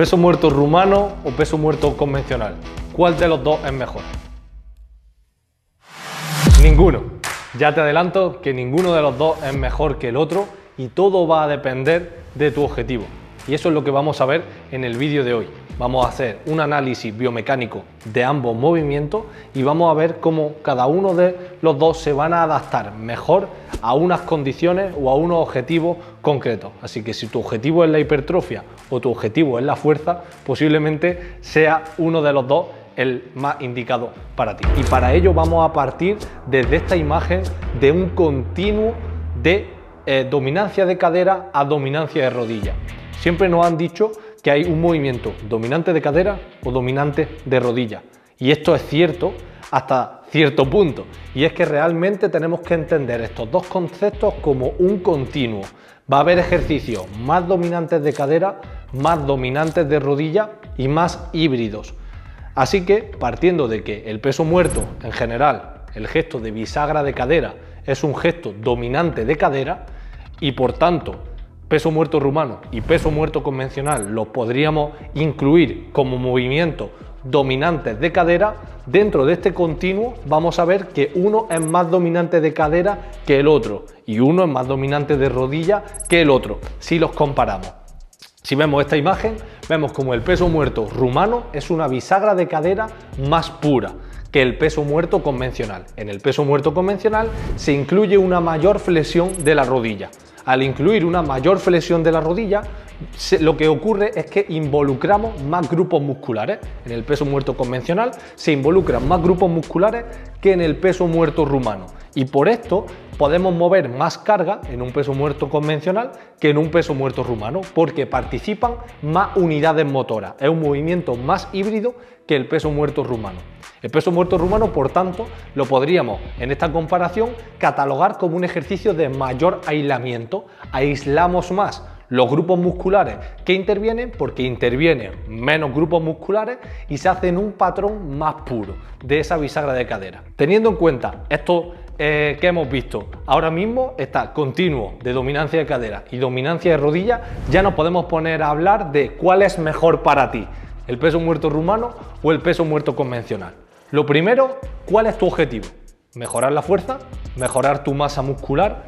¿Peso muerto rumano o peso muerto convencional? ¿Cuál de los dos es mejor? Ninguno. Ya te adelanto que ninguno de los dos es mejor que el otro y todo va a depender de tu objetivo. Y eso es lo que vamos a ver en el vídeo de hoy. Vamos a hacer un análisis biomecánico de ambos movimientos y vamos a ver cómo cada uno de los dos se van a adaptar mejor a unas condiciones o a unos objetivos concretos. Así que si tu objetivo es la hipertrofia o tu objetivo es la fuerza, posiblemente sea uno de los dos el más indicado para ti. Y para ello vamos a partir desde esta imagen de un continuo de eh, dominancia de cadera a dominancia de rodilla. Siempre nos han dicho que hay un movimiento dominante de cadera o dominante de rodilla. Y esto es cierto hasta cierto punto. Y es que realmente tenemos que entender estos dos conceptos como un continuo. Va a haber ejercicios más dominantes de cadera, más dominantes de rodilla y más híbridos. Así que, partiendo de que el peso muerto en general, el gesto de bisagra de cadera, es un gesto dominante de cadera y por tanto peso muerto rumano y peso muerto convencional los podríamos incluir como movimientos dominantes de cadera, dentro de este continuo vamos a ver que uno es más dominante de cadera que el otro y uno es más dominante de rodilla que el otro, si los comparamos. Si vemos esta imagen, vemos como el peso muerto rumano es una bisagra de cadera más pura que el peso muerto convencional. En el peso muerto convencional se incluye una mayor flexión de la rodilla. Al incluir una mayor flexión de la rodilla, lo que ocurre es que involucramos más grupos musculares. En el peso muerto convencional se involucran más grupos musculares que en el peso muerto rumano. Y por esto podemos mover más carga en un peso muerto convencional que en un peso muerto rumano, porque participan más unidades motoras. Es un movimiento más híbrido que el peso muerto rumano. El peso muerto rumano, por tanto, lo podríamos en esta comparación catalogar como un ejercicio de mayor aislamiento. Aislamos más los grupos musculares que intervienen porque intervienen menos grupos musculares y se hace en un patrón más puro de esa bisagra de cadera. Teniendo en cuenta esto eh, que hemos visto ahora mismo, está continuo de dominancia de cadera y dominancia de rodilla, ya nos podemos poner a hablar de cuál es mejor para ti, el peso muerto rumano o el peso muerto convencional. Lo primero, ¿cuál es tu objetivo? ¿Mejorar la fuerza? ¿Mejorar tu masa muscular?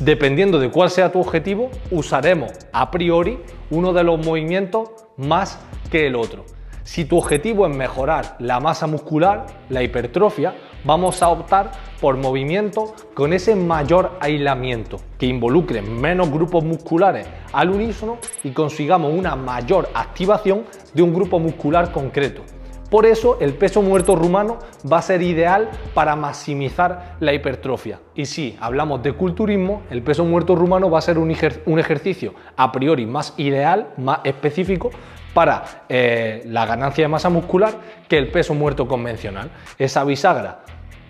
Dependiendo de cuál sea tu objetivo, usaremos a priori uno de los movimientos más que el otro. Si tu objetivo es mejorar la masa muscular, la hipertrofia, vamos a optar por movimientos con ese mayor aislamiento, que involucren menos grupos musculares al unísono y consigamos una mayor activación de un grupo muscular concreto. Por eso el peso muerto rumano va a ser ideal para maximizar la hipertrofia. Y si hablamos de culturismo, el peso muerto rumano va a ser un, ejercicio a priori más ideal, más específico para eh, la ganancia de masa muscular que el peso muerto convencional. Esa bisagra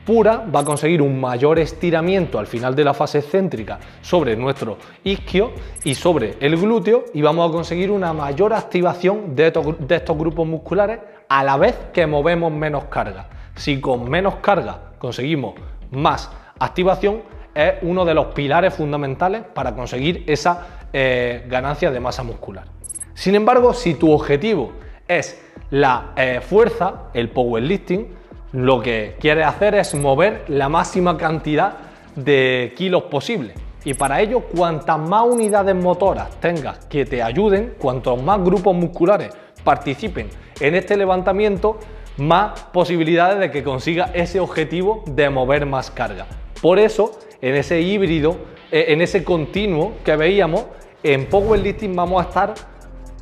pura va a conseguir un mayor estiramiento al final de la fase céntrica sobre nuestro isquio y sobre el glúteo y vamos a conseguir una mayor activación de estos grupos musculares a la vez que movemos menos carga. Si con menos carga conseguimos más activación, es uno de los pilares fundamentales para conseguir esa eh, ganancia de masa muscular. Sin embargo, si tu objetivo es la eh, fuerza, el powerlifting, lo que quieres hacer es mover la máxima cantidad de kilos posible. Y para ello, cuantas más unidades motoras tengas que te ayuden, cuantos más grupos musculares participen en este levantamiento, más posibilidades de que consiga ese objetivo de mover más carga. Por eso, en ese híbrido, eh, en ese continuo que veíamos, en powerlifting vamos a estar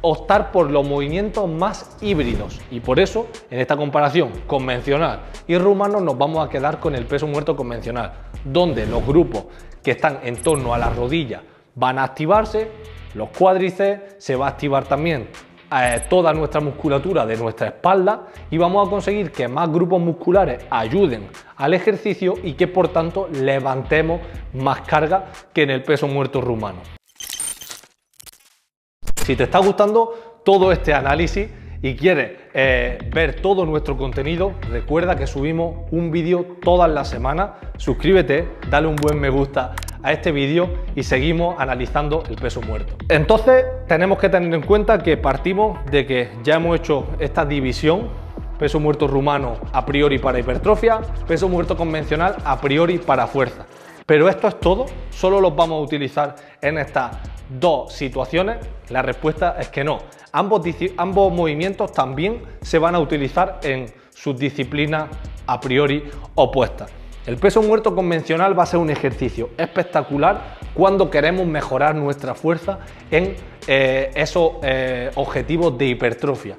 optar por los movimientos más híbridos y por eso en esta comparación convencional y rumano nos vamos a quedar con el peso muerto convencional donde los grupos que están en torno a la rodilla van a activarse los cuádriceps se va a activar también eh, toda nuestra musculatura de nuestra espalda y vamos a conseguir que más grupos musculares ayuden al ejercicio y que por tanto levantemos más carga que en el peso muerto rumano. Si te está gustando todo este análisis y quieres eh, ver todo nuestro contenido, recuerda que subimos un vídeo todas las semanas. Suscríbete, dale un buen me gusta a este vídeo y seguimos analizando el peso muerto. Entonces tenemos que tener en cuenta que partimos de que ya hemos hecho esta división peso muerto rumano a priori para hipertrofia, peso muerto convencional a priori para fuerza. Pero esto es todo, solo los vamos a utilizar en estas dos situaciones. La respuesta es que no. Ambos, movimientos también se van a utilizar en sus disciplinas a priori opuestas. El peso muerto convencional va a ser un ejercicio espectacular cuando queremos mejorar nuestra fuerza en eh, esos eh, objetivos de hipertrofia.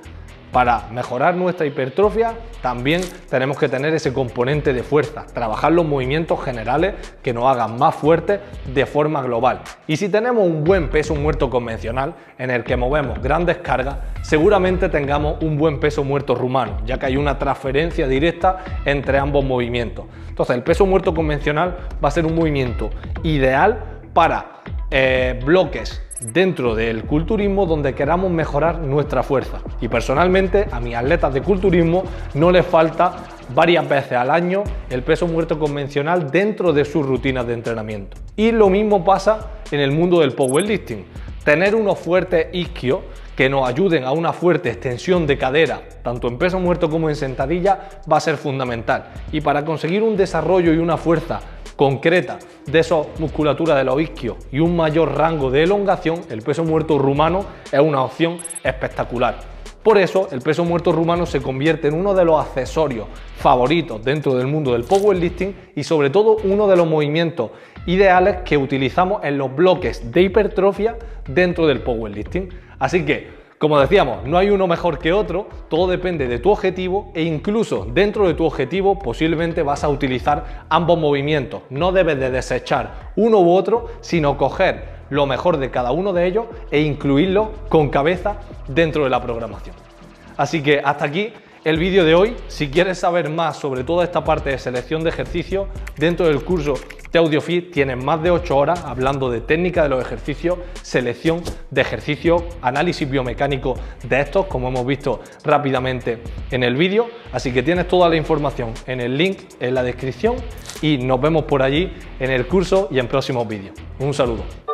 Para mejorar nuestra hipertrofia también tenemos que tener ese componente de fuerza, trabajar los movimientos generales que nos hagan más fuertes de forma global. Y si tenemos un buen peso muerto convencional en el que movemos grandes cargas, seguramente tengamos un buen peso muerto rumano, ya que hay una transferencia directa entre ambos movimientos. Entonces el peso muerto convencional va a ser un movimiento ideal para eh, bloques dentro del culturismo donde queramos mejorar nuestra fuerza. Y personalmente a mis atletas de culturismo no les falta varias veces al año el peso muerto convencional dentro de sus rutinas de entrenamiento. Y lo mismo pasa en el mundo del powerlifting. Tener unos fuertes isquios que nos ayuden a una fuerte extensión de cadera, tanto en peso muerto como en sentadilla, va a ser fundamental. Y para conseguir un desarrollo y una fuerza concreta de esa musculatura de los isquios y un mayor rango de elongación, el peso muerto rumano es una opción espectacular. Por eso, el peso muerto rumano se convierte en uno de los accesorios favoritos dentro del mundo del powerlifting y sobre todo uno de los movimientos ideales que utilizamos en los bloques de hipertrofia dentro del powerlifting. Así que como decíamos, no hay uno mejor que otro, todo depende de tu objetivo e incluso dentro de tu objetivo posiblemente vas a utilizar ambos movimientos. No debes de desechar uno u otro, sino coger lo mejor de cada uno de ellos e incluirlo con cabeza dentro de la programación. Así que hasta aquí el vídeo de hoy. Si quieres saber más sobre toda esta parte de selección de ejercicios, dentro del curso de AudioFit tienes más de 8 horas hablando de técnica de los ejercicios, selección de ejercicios, análisis biomecánico de estos, como hemos visto rápidamente en el vídeo. Así que tienes toda la información en el link en la descripción y nos vemos por allí en el curso y en próximos vídeos. Un saludo.